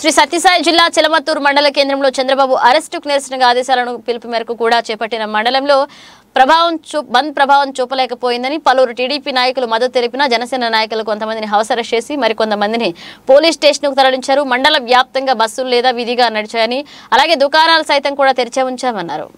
శ్రీ సత్యసాయి జిల్లా చిలమత్తూరు మండల కేంద్రంలో చంద్రబాబు అరెస్టుకు నిరసనగా ఆదేశాలను పిలుపు మేరకు కూడా చేపట్టిన మండలంలో ప్రభావం చూ బంద్ ప్రభావం చూపలేకపోయిందని పలువురు టీడీపీ నాయకులు మద్దతు తెలిపిన జనసేన నాయకులు కొంతమందిని హౌస్ చేసి మరికొంతమందిని పోలీస్ స్టేషన్కు తరలించారు. మండల వ్యాప్తంగా బస్సులు లేదా విధిగా నడిచాయని అలాగే దుకాణాలు సైతం కూడా తెరిచే ఉంచామన్నారు.